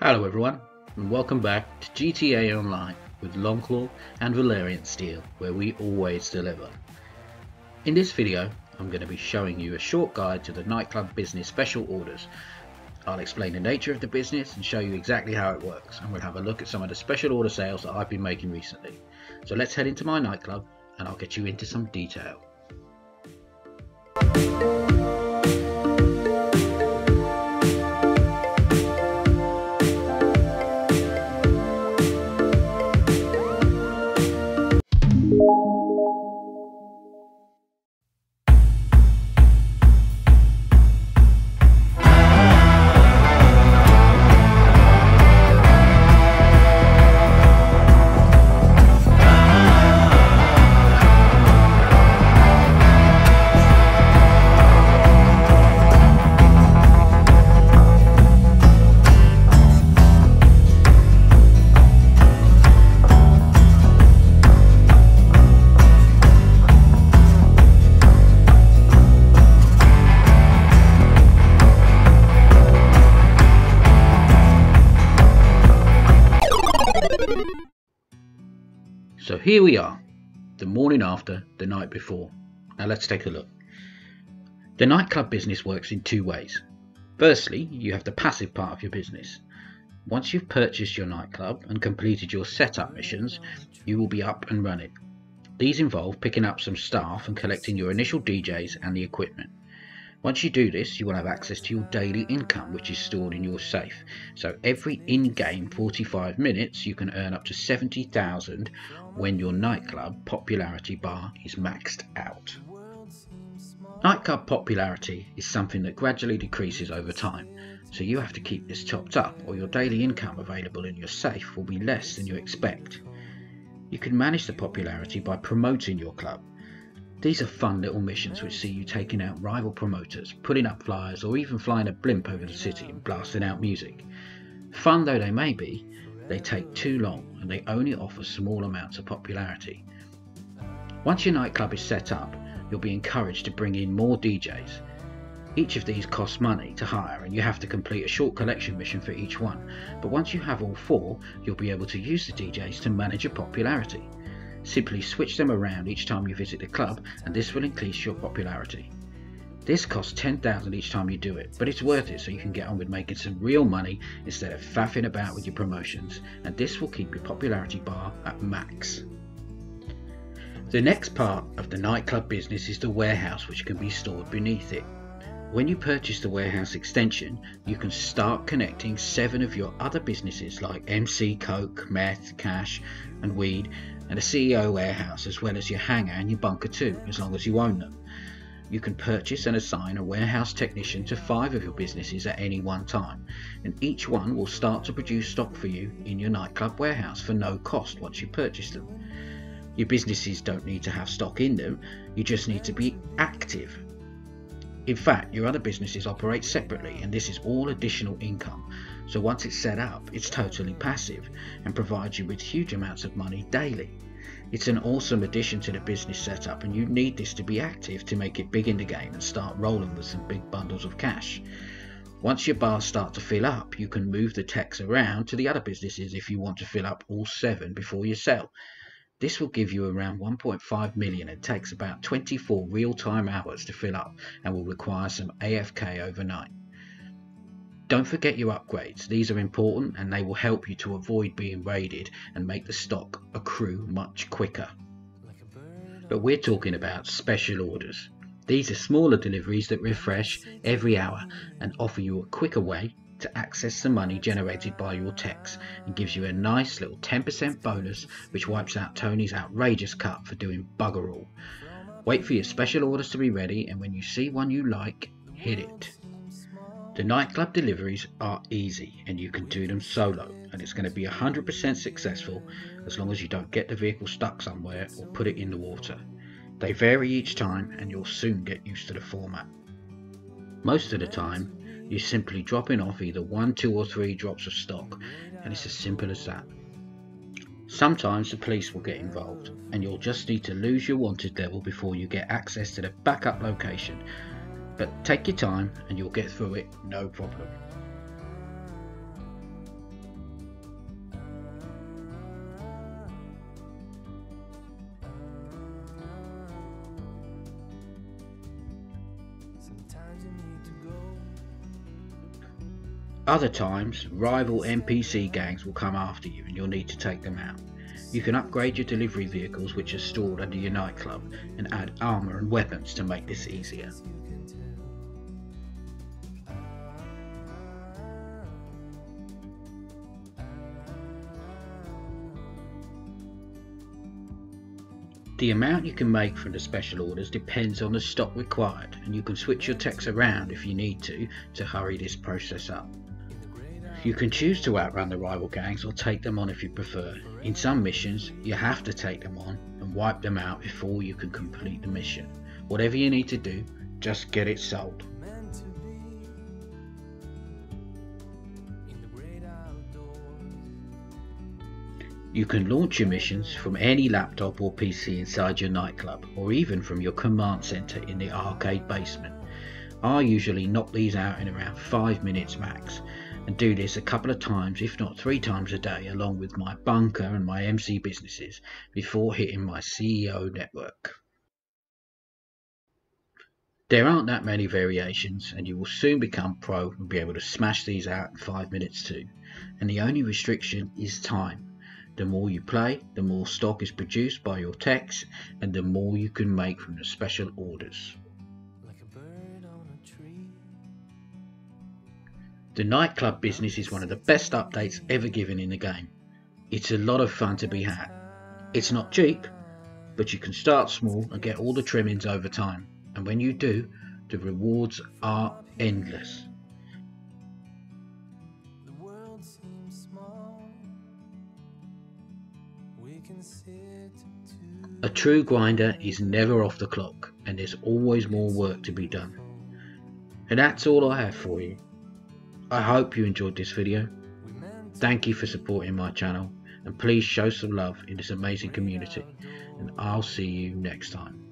Hello everyone, and welcome back to GTA Online with Longclaw and Valyrian Steel, where we always deliver. In this video, I'm going to be showing you a short guide to the nightclub business special orders. I'll explain the nature of the business and show you exactly how it works, and we'll have a look at some of the special order sales that I've been making recently. So let's head into my nightclub, and I'll get you into some detail. So here we are, the morning after, the night before. Now let's take a look. The nightclub business works in two ways. Firstly, you have the passive part of your business. Once you've purchased your nightclub and completed your setup missions, you will be up and running. These involve picking up some staff and collecting your initial DJs and the equipment. Once you do this, you will have access to your daily income, which is stored in your safe. So every in-game 45 minutes, you can earn up to 70,000 when your nightclub popularity bar is maxed out. Nightclub popularity is something that gradually decreases over time, so you have to keep this topped up or your daily income available in your safe will be less than you expect. You can manage the popularity by promoting your club, these are fun little missions which see you taking out rival promoters, putting up flyers, or even flying a blimp over the city and blasting out music. Fun though they may be, they take too long and they only offer small amounts of popularity. Once your nightclub is set up, you'll be encouraged to bring in more DJs. Each of these costs money to hire and you have to complete a short collection mission for each one, but once you have all four, you'll be able to use the DJs to manage your popularity. Simply switch them around each time you visit the club and this will increase your popularity. This costs 10,000 each time you do it, but it's worth it so you can get on with making some real money instead of faffing about with your promotions, and this will keep your popularity bar at max. The next part of the nightclub business is the warehouse which can be stored beneath it. When you purchase the warehouse extension, you can start connecting seven of your other businesses like MC Coke, Meth, Cash and Weed and a CEO warehouse as well as your hangar and your bunker too, as long as you own them. You can purchase and assign a warehouse technician to five of your businesses at any one time, and each one will start to produce stock for you in your nightclub warehouse for no cost once you purchase them. Your businesses don't need to have stock in them, you just need to be active. In fact, your other businesses operate separately, and this is all additional income. So once it's set up, it's totally passive and provides you with huge amounts of money daily. It's an awesome addition to the business setup and you need this to be active to make it big in the game and start rolling with some big bundles of cash. Once your bars start to fill up, you can move the techs around to the other businesses if you want to fill up all seven before you sell. This will give you around 1.5 million and takes about 24 real-time hours to fill up and will require some AFK overnight. Don't forget your upgrades, these are important and they will help you to avoid being raided and make the stock accrue much quicker. But we're talking about special orders. These are smaller deliveries that refresh every hour and offer you a quicker way to access the money generated by your techs and gives you a nice little 10% bonus which wipes out Tony's outrageous cut for doing bugger all. Wait for your special orders to be ready and when you see one you like, hit it. The nightclub deliveries are easy and you can do them solo and it's going to be 100% successful as long as you don't get the vehicle stuck somewhere or put it in the water. They vary each time and you'll soon get used to the format. Most of the time, you're simply dropping off either one, two or three drops of stock and it's as simple as that. Sometimes the police will get involved and you'll just need to lose your wanted level before you get access to the backup location but take your time and you'll get through it no problem. Other times, rival NPC gangs will come after you and you'll need to take them out. You can upgrade your delivery vehicles which are stored under your nightclub and add armour and weapons to make this easier. The amount you can make from the special orders depends on the stock required and you can switch your techs around if you need to to hurry this process up. You can choose to outrun the rival gangs or take them on if you prefer. In some missions you have to take them on and wipe them out before you can complete the mission. Whatever you need to do, just get it sold. You can launch your missions from any laptop or PC inside your nightclub, or even from your command center in the arcade basement. I usually knock these out in around 5 minutes max, and do this a couple of times, if not three times a day, along with my bunker and my MC businesses, before hitting my CEO network. There aren't that many variations, and you will soon become pro and be able to smash these out in 5 minutes too. And the only restriction is time. The more you play, the more stock is produced by your techs and the more you can make from the special orders. The nightclub business is one of the best updates ever given in the game. It's a lot of fun to be had. It's not cheap, but you can start small and get all the trimmings over time. And when you do, the rewards are endless. A true grinder is never off the clock and there's always more work to be done. And that's all I have for you. I hope you enjoyed this video. Thank you for supporting my channel and please show some love in this amazing community and I'll see you next time.